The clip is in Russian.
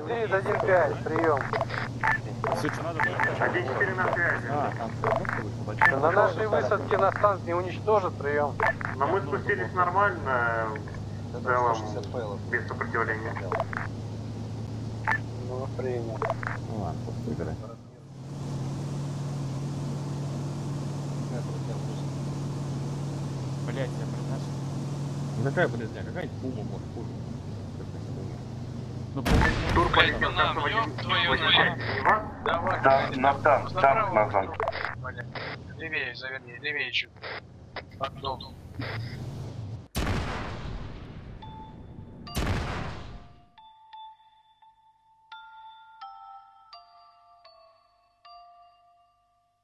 4 до 1-5, прием. Сычу надо было? 1-4 на связи. А, там. На нашей высадке на станции уничтожат, прием. Но мы спустились нормально, в целом, без сопротивления. Ну, принял. Ну ладно, выиграй. Блять, я Ну какая, блядь, какая-нибудь бума может хуй. Ну, полетел нам, ёб твою вас? Да, на танк, танк назад. Левее, заверни, левее чуть. Окно.